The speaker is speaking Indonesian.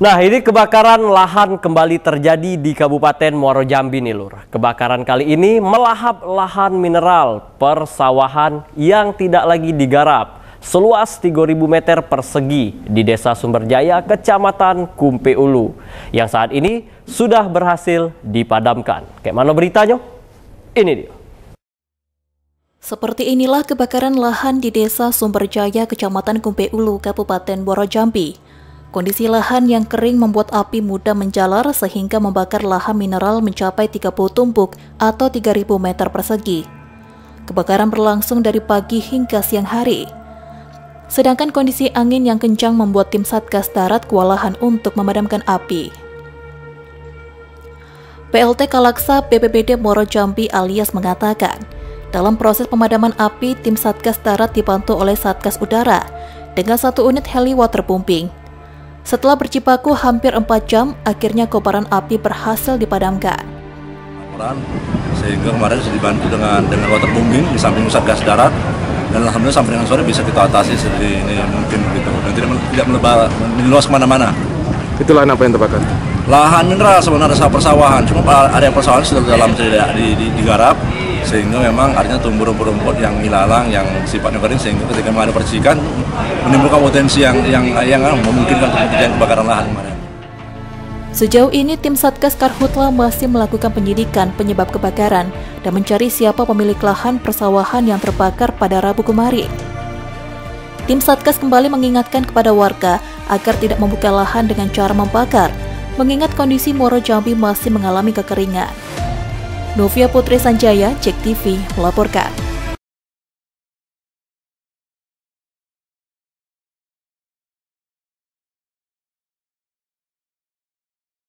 Nah, ini kebakaran lahan kembali terjadi di Kabupaten Muaro Jambi nih, Lur. Kebakaran kali ini melahap lahan mineral persawahan yang tidak lagi digarap seluas 3.000 meter persegi di Desa Sumberjaya, Kecamatan Kumpe Ulu, yang saat ini sudah berhasil dipadamkan. Kayak mana beritanya? Ini dia. Seperti inilah kebakaran lahan di Desa Sumberjaya, Kecamatan Kumpe Ulu, Kabupaten Muaro Jambi. Kondisi lahan yang kering membuat api mudah menjalar sehingga membakar lahan mineral mencapai 30 tumpuk atau 3000 meter persegi. Kebakaran berlangsung dari pagi hingga siang hari. Sedangkan kondisi angin yang kencang membuat tim Satgas Darat kewalahan untuk memadamkan api. PLT Kalaksa BPBD Moro Jambi alias mengatakan, dalam proses pemadaman api, tim Satgas Darat dibantu oleh Satgas Udara dengan satu unit heli waterpumping setelah bercipaku hampir 4 jam, akhirnya kobaran api berhasil dipadamkan. Laporan sehingga kemarin sudah dibantu dengan dengan waterbombing di samping pusat gas darat dan alhamdulillah sampai dengan sore bisa kita atasi seperti ini mungkin begitu dan tidak tidak melebar meluas ke mana-mana. Itu lahan apa yang terbakar? Lahan mineral sebenarnya sawah persawahan, cuma area persawahan sudah dalam tidak di, di, digarap sehingga memang artinya tumbuh rumput-rumput yang ilalang yang sifatnya kering sehingga ketika ada percikan menimbulkan potensi yang yang yang memungkinkan terjadinya kebakaran lahan kemarin. Sejauh ini tim Satgas Karhutla masih melakukan penyidikan penyebab kebakaran dan mencari siapa pemilik lahan persawahan yang terbakar pada Rabu kemarin. Tim Satgas kembali mengingatkan kepada warga agar tidak membuka lahan dengan cara membakar, mengingat kondisi Moro Jambi masih mengalami kekeringan. Novia Putri Sanjaya, Cek TV, melaporkan.